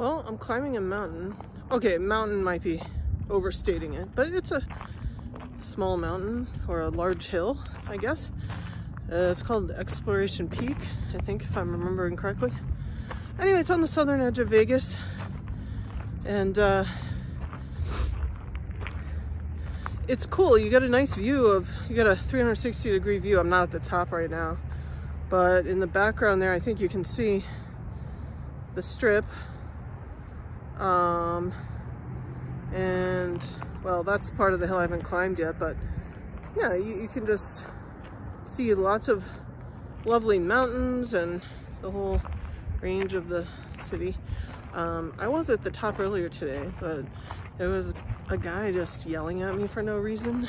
Well, I'm climbing a mountain. Okay, mountain might be overstating it, but it's a small mountain or a large hill, I guess. Uh, it's called Exploration Peak, I think, if I'm remembering correctly. Anyway, it's on the southern edge of Vegas. And uh, it's cool. You get a nice view of, you get a 360 degree view. I'm not at the top right now, but in the background there, I think you can see the strip um, and well, that's part of the hill I haven't climbed yet, but yeah, you, you can just see lots of lovely mountains and the whole range of the city. Um, I was at the top earlier today, but there was a guy just yelling at me for no reason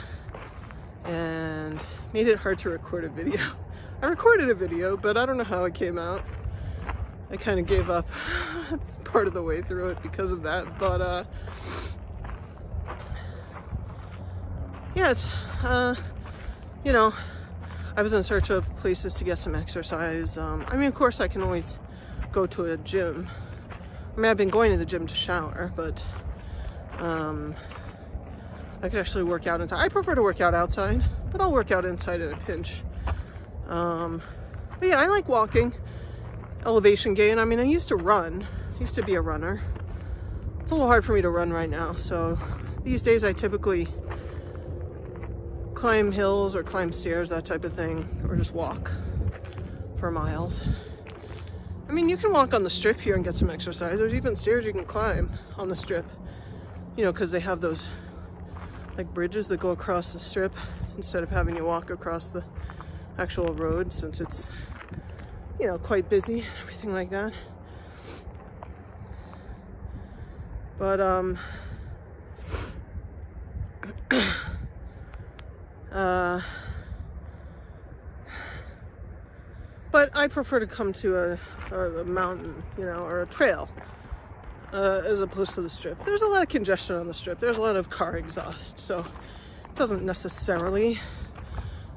and made it hard to record a video. I recorded a video, but I don't know how it came out. I kind of gave up part of the way through it because of that. But uh, yes, uh, you know, I was in search of places to get some exercise. Um, I mean, of course, I can always go to a gym. I mean, I've been going to the gym to shower, but um, I could actually work out inside. I prefer to work out outside, but I'll work out inside in a pinch. Um, but yeah, I like walking elevation gain. I mean, I used to run, used to be a runner. It's a little hard for me to run right now. So these days I typically climb hills or climb stairs, that type of thing, or just walk for miles. I mean, you can walk on the strip here and get some exercise. There's even stairs you can climb on the strip, you know, because they have those like bridges that go across the strip instead of having you walk across the actual road since it's you know, quite busy, everything like that. But, um, uh, but I prefer to come to a, a mountain, you know, or a trail, uh, as opposed to the strip. There's a lot of congestion on the strip. There's a lot of car exhaust, so it doesn't necessarily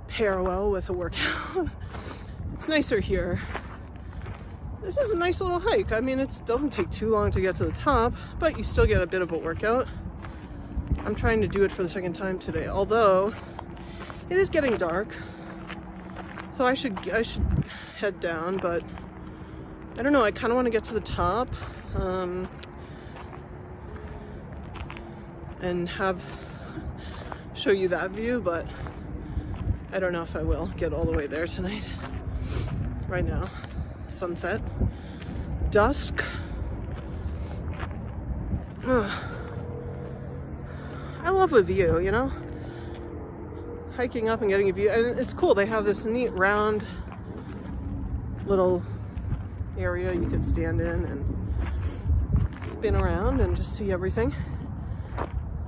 pair well with a workout. It's nicer here. This is a nice little hike. I mean, it doesn't take too long to get to the top, but you still get a bit of a workout. I'm trying to do it for the second time today, although it is getting dark. So I should I should head down, but I don't know, I kind of want to get to the top um, and have show you that view, but I don't know if I will get all the way there tonight right now. Sunset. Dusk. Ugh. I love a view, you know? Hiking up and getting a view. And it's cool. They have this neat round little area you can stand in and spin around and just see everything.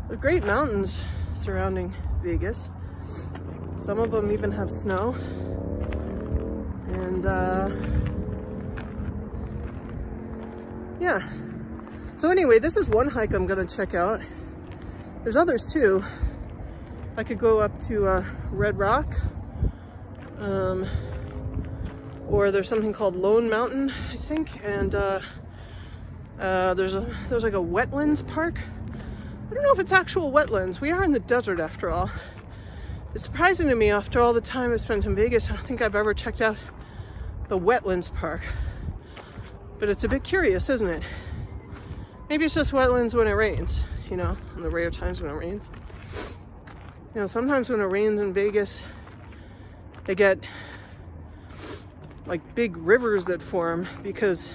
The great mountains surrounding Vegas. Some of them even have snow. And uh, yeah. So anyway, this is one hike I'm gonna check out. There's others too. I could go up to uh, Red Rock. Um, or there's something called Lone Mountain, I think. And uh, uh, there's a there's like a wetlands park. I don't know if it's actual wetlands. We are in the desert after all. It's surprising to me after all the time I spent in Vegas, I don't think I've ever checked out the wetlands park. But it's a bit curious, isn't it? Maybe it's just wetlands when it rains, you know, on the rare times when it rains. You know, sometimes when it rains in Vegas, they get like big rivers that form because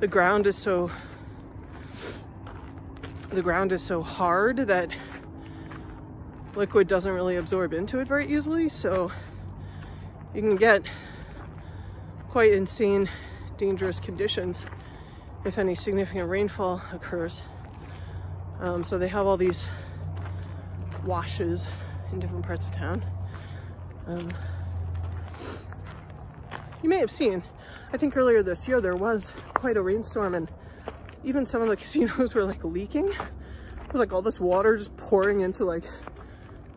the ground is so the ground is so hard that liquid doesn't really absorb into it very easily so you can get quite insane, dangerous conditions if any significant rainfall occurs. Um, so they have all these washes in different parts of town. Um, you may have seen, I think earlier this year there was quite a rainstorm and even some of the casinos were like leaking. It was like all this water just pouring into like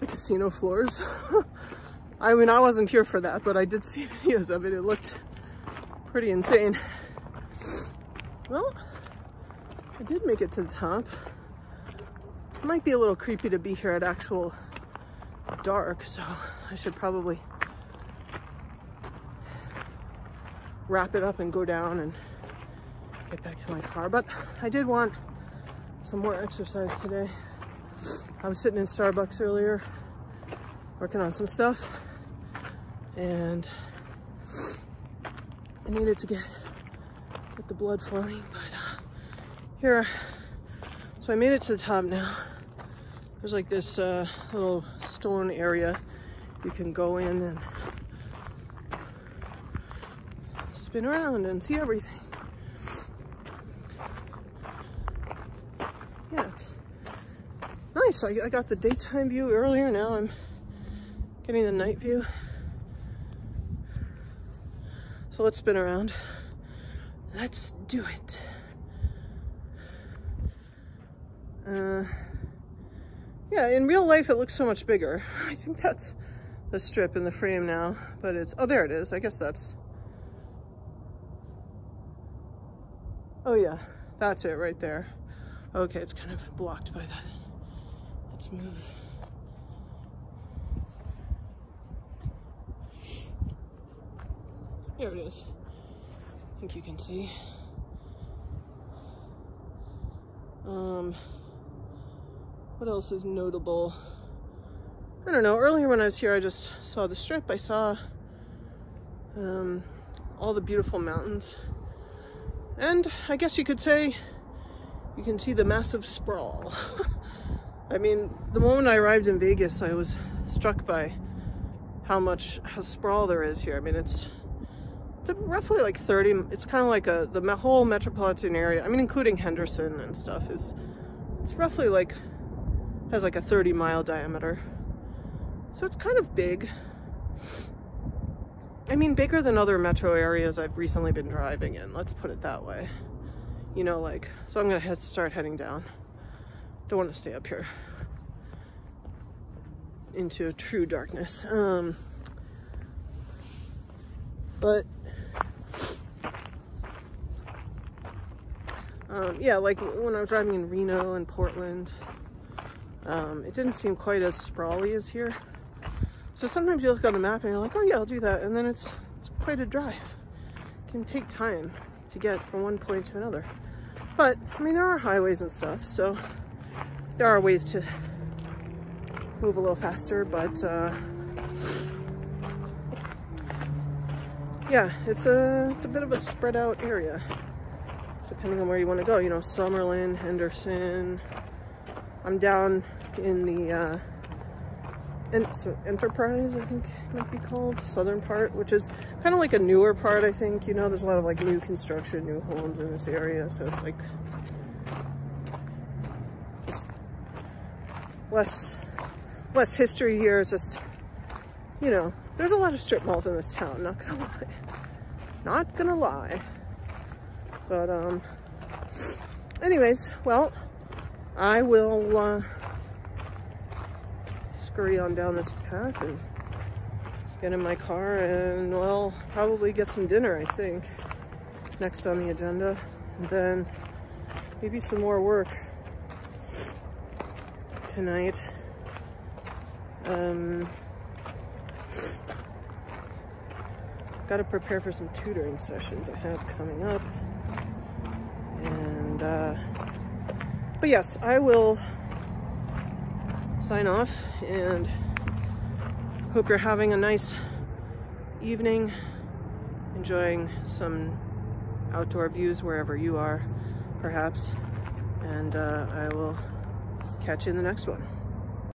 the casino floors. I mean, I wasn't here for that, but I did see videos of it. It looked pretty insane. Well, I did make it to the top. It might be a little creepy to be here at actual dark, so I should probably wrap it up and go down and get back to my car. But I did want some more exercise today. I was sitting in Starbucks earlier working on some stuff and I needed to get get the blood flowing but uh, here so I made it to the top now there's like this uh, little stone area you can go in and spin around and see everything yeah nice. I, I got the daytime view earlier. Now I'm getting the night view. So let's spin around. Let's do it. Uh, yeah, in real life it looks so much bigger. I think that's the strip in the frame now, but it's, oh, there it is. I guess that's, oh yeah, that's it right there. Okay, it's kind of blocked by that. Let's move. There it is. I think you can see. Um, what else is notable? I don't know. Earlier when I was here, I just saw the strip. I saw um, all the beautiful mountains. And I guess you could say you can see the massive sprawl. I mean, the moment I arrived in Vegas, I was struck by how much how sprawl there is here. I mean, it's it's roughly like 30. It's kind of like a the whole metropolitan area. I mean, including Henderson and stuff is it's roughly like has like a 30 mile diameter. So it's kind of big. I mean, bigger than other metro areas I've recently been driving in. Let's put it that way. You know, like, so I'm gonna head, start heading down. Don't want to stay up here into true darkness. Um, but um, yeah, like when I was driving in Reno and Portland, um, it didn't seem quite as sprawly as here. So sometimes you look on the map and you're like, oh yeah, I'll do that. And then it's, it's quite a drive. It can take time to get from one point to another. But, I mean, there are highways and stuff, so there are ways to move a little faster, but uh, yeah, it's a, it's a bit of a spread out area, depending on where you want to go. You know, Summerlin, Henderson. I'm down in the uh, Enterprise, I think might be called, southern part, which is kind of like a newer part, I think. You know, there's a lot of like new construction, new homes in this area, so it's like less less history here. It's just, you know, there's a lot of strip malls in this town, not gonna lie. Not gonna lie. But, um, anyways, well, I will, uh, scurry on down this path and get in my car and, well, probably get some dinner, I think, next on the agenda. And then maybe some more work tonight. Um, got to prepare for some tutoring sessions I have coming up. Uh, but yes, I will sign off and hope you're having a nice evening, enjoying some outdoor views wherever you are, perhaps. And uh, I will catch you in the next one.